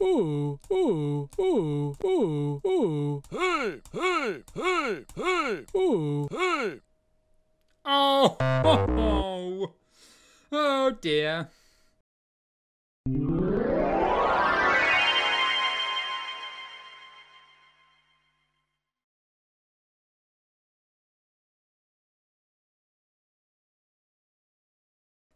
ooh, ooh, ooh, ooh, ooh. Hey, hey, hey, hey, Ooh. hey. Oh, ho, ho. oh dear.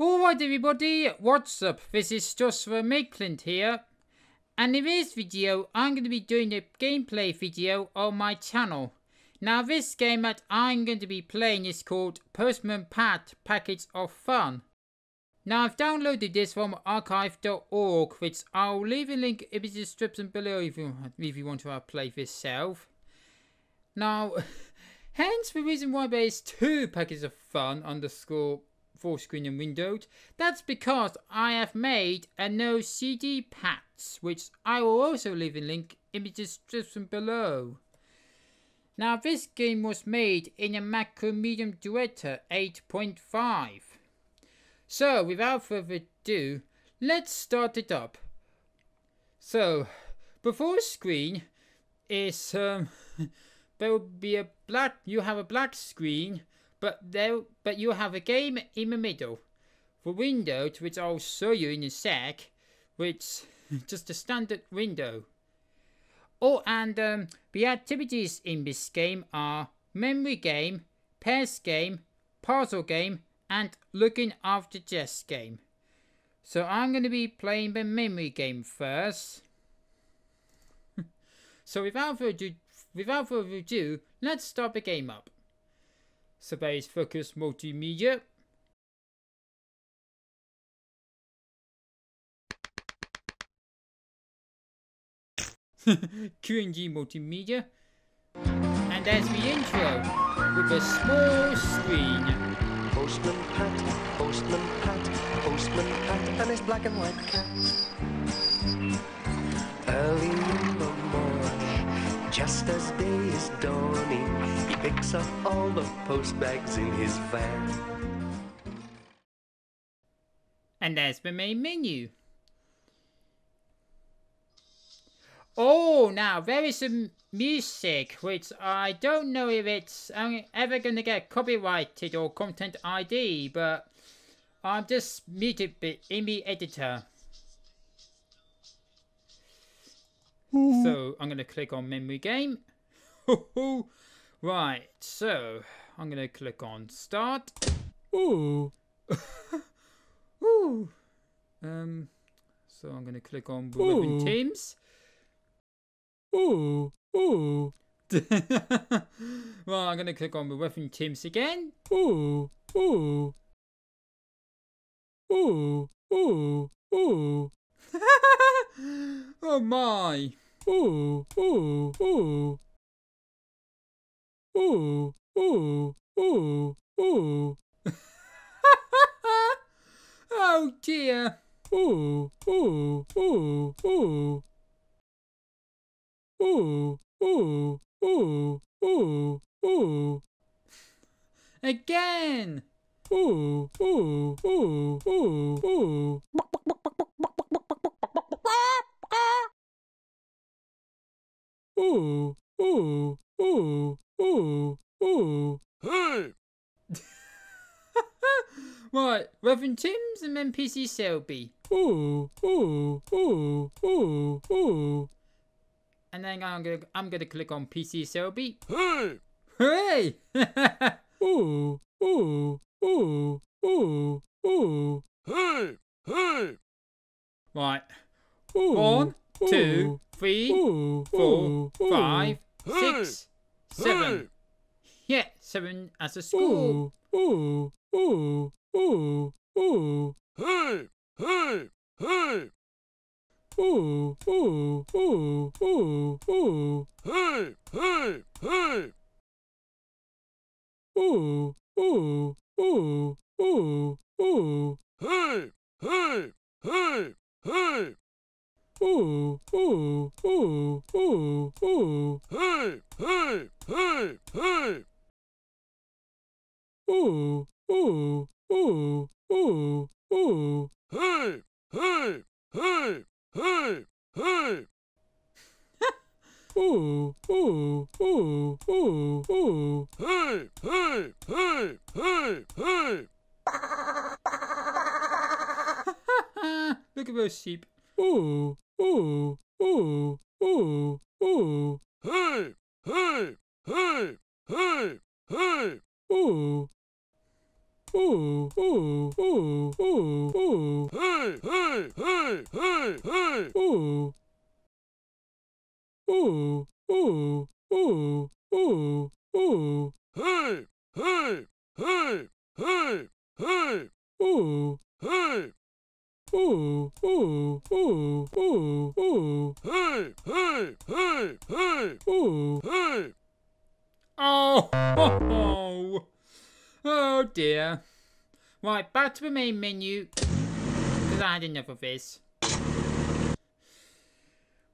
Alright everybody, what's up? This is Joshua Maitland here. And in this video, I'm going to be doing a gameplay video on my channel. Now this game that I'm going to be playing is called Postman Pat Package of Fun. Now I've downloaded this from archive.org which I'll leave a link in the description below if you, if you want to play this yourself. Now, hence the reason why there is two packages of fun underscore full screen and windowed. That's because I have made a no CD patch which I will also leave a link in the description below. Now this game was made in a Macromedia Duetta 8.5. So without further ado, let's start it up. So, before screen is um there will be a black you have a black screen but there but you have a game in the middle. The window to which I'll show you in a sec, which just a standard window. Oh, and um, the activities in this game are memory game, pairs game, puzzle game, and looking after Jess game. So I'm going to be playing the memory game first. so without further ado, without further ado, let's start the game up. Is Focus Multimedia. QNG Multimedia. And there's the intro with a small screen. Postman Pat, Postman Pat, Postman Pat, and his black and white cat. Early just as day is dawning, he picks up all the post bags in his van. And there's the main menu. Oh, now there is some music which I don't know if it's um, ever going to get copyrighted or content ID, but I'm just muted it in the editor. So I'm going to click on memory game. right, so I'm going to click on start. Ooh. Ooh. Um, so I'm going to click on Ribbon Ooh. Teams. Ooh. Ooh. well, I'm going to click on the Reverend Timms again. Ooh. Ooh. Ooh. Ooh. Ooh. oh my ooh, ooh, ooh. Ooh, ooh, ooh, ooh. oh dear. Ooh, ooh, ooh, ooh. Ooh, ooh, ooh, ooh, ooh. Again. Ooh, ooh, ooh, ooh, ooh. Ooh. Ooh. Ooh. Ooh. Ooh. Hey, Right, Reverend Timms and then PC Selby. Ooh. Ooh. Ooh. Ooh. Ooh. And then I'm gonna I'm gonna click on PC Selby. hey, Hooray! Ooh. Ooh. Ooh. Ooh. Ooh. hey, hey. right. Ooh. One, two, three, Ooh. four, Ooh. five, Hey. six, seven. Yeah, seven as a score. Ooh. Ooh. Ooh. Ooh. Ooh. Hey, hey, hey. Ooh. Ooh. Ooh. Ooh. Ooh. Hey, hey, hey. Ooh. Ooh. Ooh. Ooh. Ooh. Hey, hey, hey, hey. Ooh. Ooh. Ooh. Ooh. Ooh. Hey, hey, hey, hey. Ooh. Ooh. Ooh. Ooh. Ooh. Hey, hey, hey, hey. hey, ooh, ooh, ooh, ooh, ooh. hey, hey, hey, hey, hey, Look at those sheep. Ooh, ooh, ooh, ooh, ooh, hey, hey, hey, hey, hey, ooh. Ooh, ooh, ooh, ooh, ooh, hey, hey, hey, hey, hey, ooh. Ooh, ooh, ooh, ooh, ooh, hey, hey, hey, hey, hey, ooh. hey, Ooh, ooh, ooh, ooh, ooh, hey, hey, hey, hey, ooh. hey. Oh, oh, oh, oh dear. Right, back to the main menu. Because I had enough of this.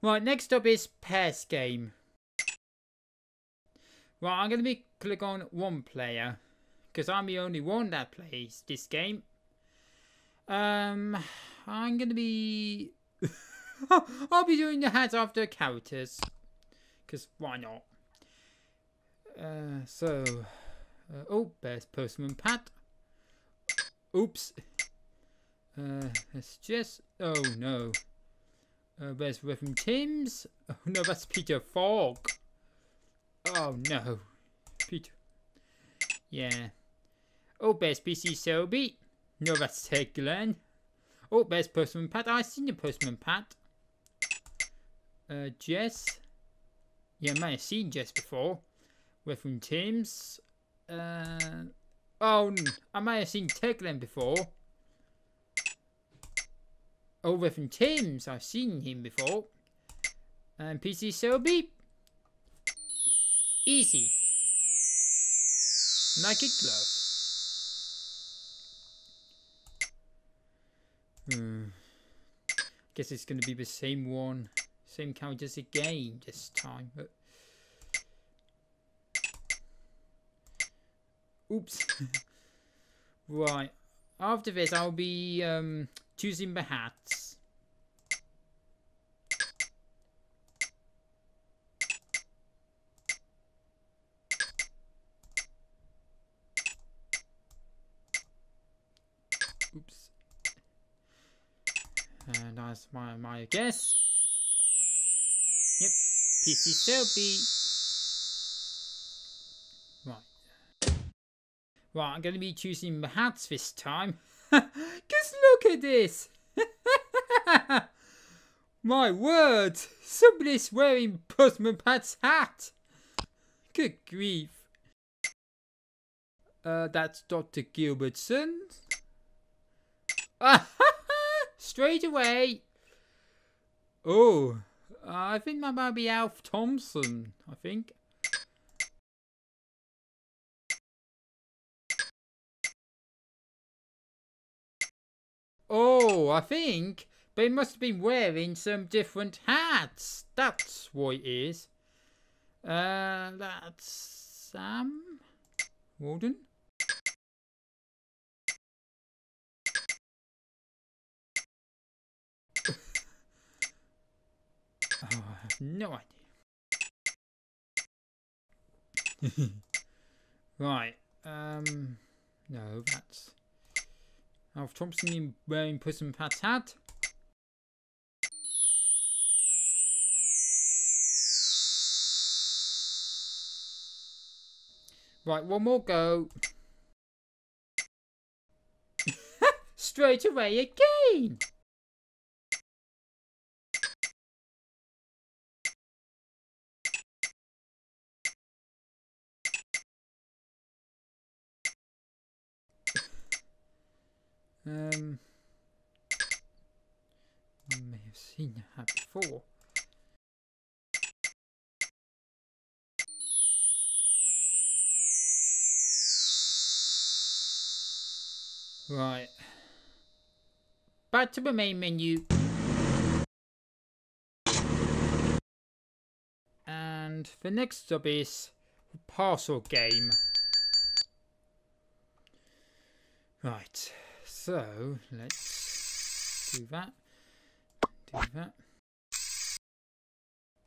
Right, next up is Pairs Game. Right, I'm going to be click on one player. Because I'm the only one that plays this game. Um, I'm to be... I'll be doing the hands after characters. Because why not? Uh, so, uh, oh, there's Postman Pat. Oops. Uh, it's just, oh no. Uh, there's Reverend Timms. Oh no, that's Peter Fogg. Oh no. Peter. Yeah. Oh, there's PC Selby. No, that's Glen. Oh, there's Postman Pat. I've seen the Postman Pat. Uh, Jess. Yeah, I might have seen Jess before. Reverend Timms. Uh, oh, I might have seen Ted Glen before. Oh, Reverend Timms. I've seen him before. And PC Selby. Easy. Like a glove. Hmm. Guess it's going to be the same one. Same characters again this time. But Oops. right. After this, I'll be um, choosing the hats. Oops. And that's my, my guess. Yep. PC Selby. Right. Right, I'm going to be choosing the hats this time. Just look at this! My word! Somebody's wearing Postman Pat's hat! Good grief. Uh, that's Dr. Gilbertson. Straight away! Oh, I think that might be Alf Thompson, I think. Oh, I think they must have been wearing some different hats. That's what it is. Uh, that's Sam Waldron. I have no idea. right. Um. No, that's. Alf Thompson in wearing Postman Pat's hat. Right, one more go. Straight away again. Um, I may have seen that before. Right. Back to the main menu. And the next stop is parcel game. Right. So let's do that. Do that.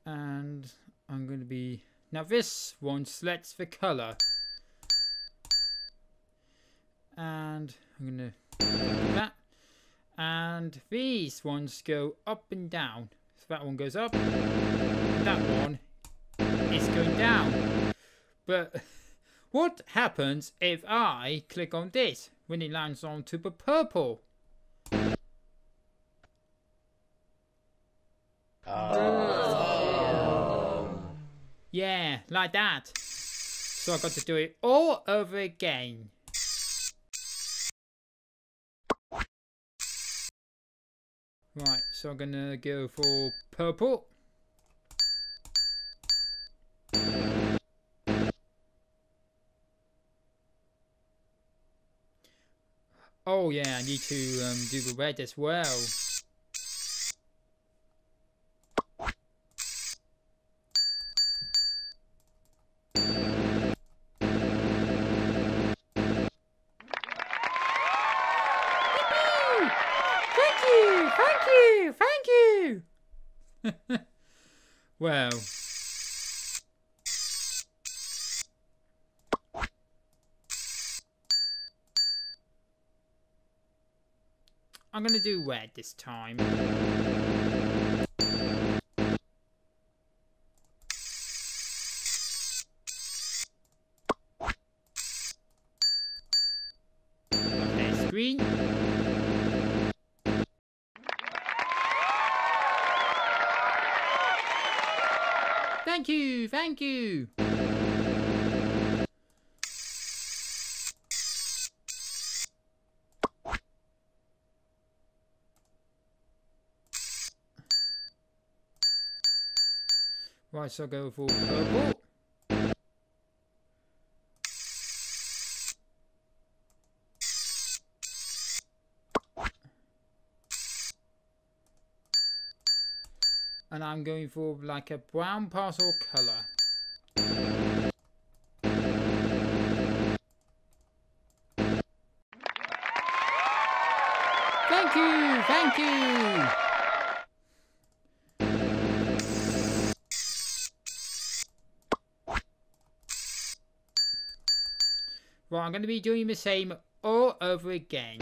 And I'm going to be... Now this one selects the colour. And I'm going to do that. And these ones go up and down. So that one goes up. and that one is going down. But what happens if I click on this when he lands on to the purple? Yeah, like that. So I got to do it all over again. Right, so I'm gonna go for purple. Oh yeah, I need to um, do the red as well. Thank you, thank you, thank you. well. I'm gonna do red this time. Okay, screen. Thank you, thank you. So I'll go for purple. And I'm going for like a brown parcel colour. Thank you, thank you. Right, I'm going to be doing the same all over again.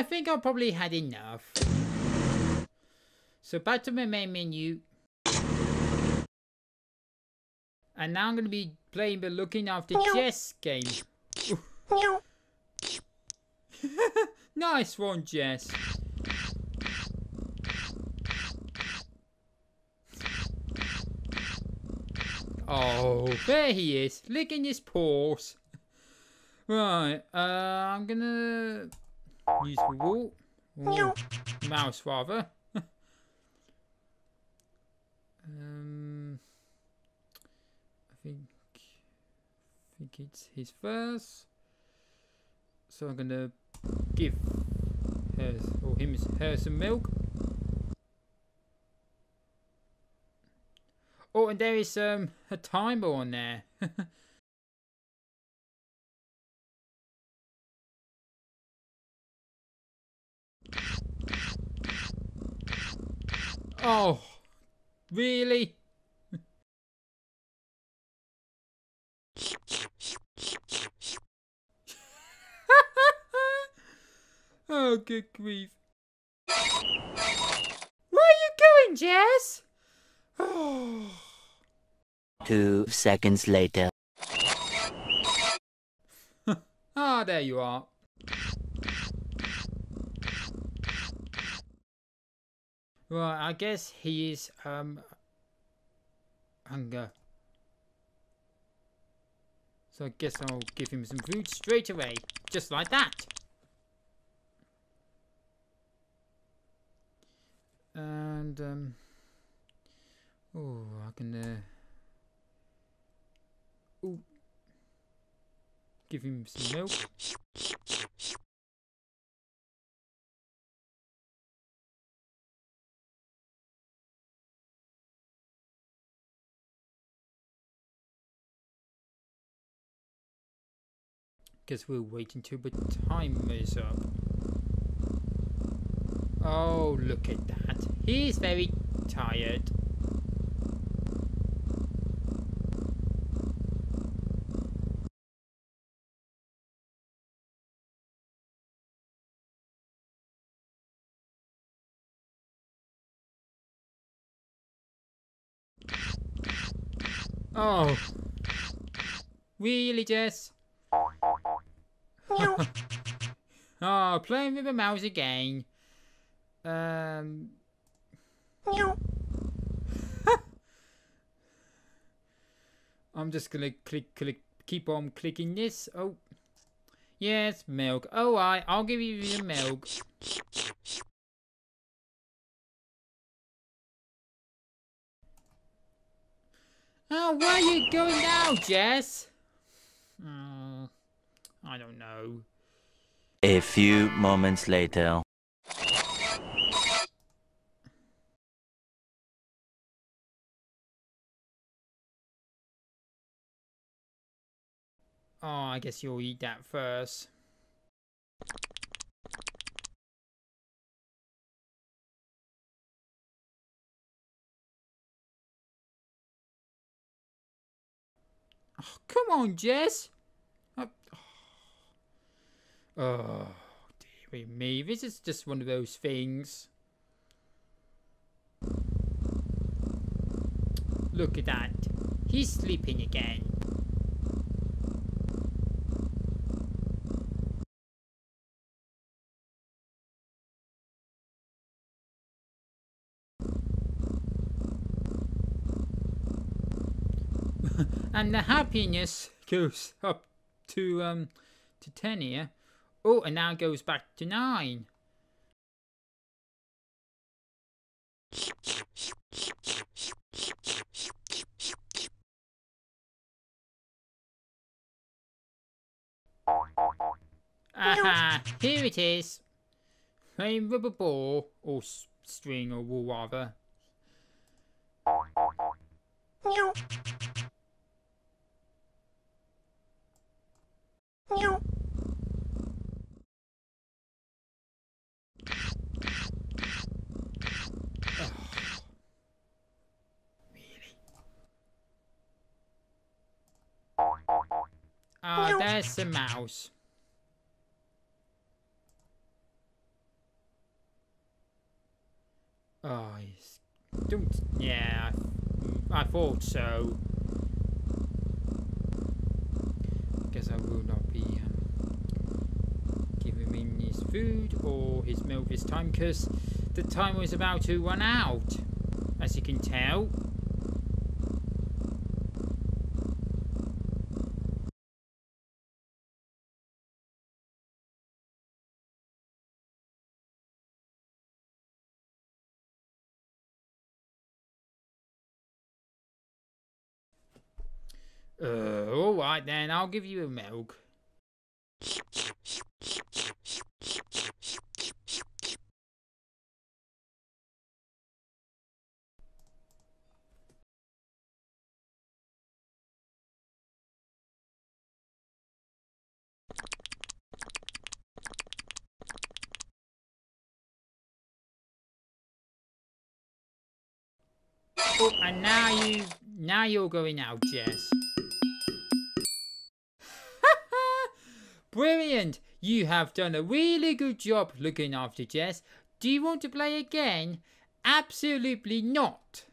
I think I've probably had enough. So back to my main menu. And now I'm going to be playing the Looking After Jess game. nice one, Jess. Oh, there he is, licking his paws. Right, uh, I'm gonna use the wall. Or mouse, rather. um, I think, I think it's his first. So I'm gonna give her or him her some milk. Oh, and there is um a timer on there. oh, really? oh, good grief. Where are you going, Jess? Oh. Two seconds later. ah, there you are. Right, I guess he is um hunger. So I guess I'll give him some food straight away, just like that. And um oh, I can uh oh give him some milk. Guess we'll wait until the time is up. Oh, look at that. He's very tired. Oh. Really, Jess? Oh, playing with the mouse again. Um. I'm just gonna click, click, keep on clicking this. Oh, yes, milk. Oh, I, I'll give you the milk. Oh, where are you going now, Jess? Oh, I don't know. A few moments later. Oh, I guess you'll eat that first. Oh, come on, Jess. Oh, oh, dearie me. This is just one of those things. Look at that. He's sleeping again. and the happiness goes up to um to 10 here. Oh, and now it goes back to 9. Aha, here it is. A rubber ball, or string, or wool rather. There's the mouse. Oh. Don't... Yeah, I, I thought so. Guess I will not be um, giving him his food or his milk this time because the time was about to run out, as you can tell. Uh, alright then, I'll give you a milk. And now you, now you're going out, Jess. Brilliant! You have done a really good job looking after Jess. Do you want to play again? Absolutely not.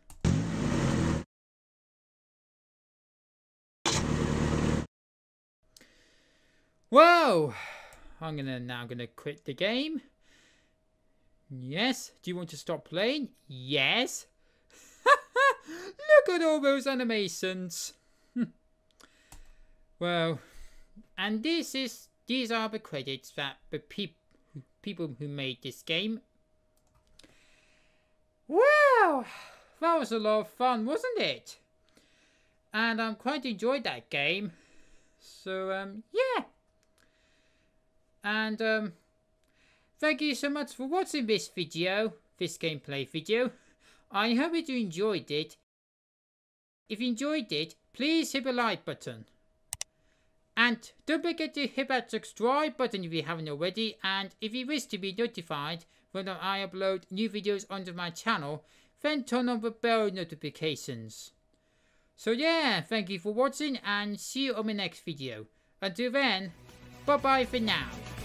Whoa! I'm gonna now gonna quit the game. Yes. Do you want to stop playing? Yes. Look at all those animations. well, and this is these are the credits that the peop people who made this game. Wow, that was a lot of fun, wasn't it? And I um, quite enjoyed that game. So um, yeah. And um, thank you so much for watching this video, this gameplay video. I hope you enjoyed it. If you enjoyed it, please hit the like button. And don't forget to hit that subscribe button if you haven't already. And if you wish to be notified when I upload new videos onto my channel, then turn on the bell notifications. So yeah, thank you for watching and see you on my next video. Until then, bye bye for now.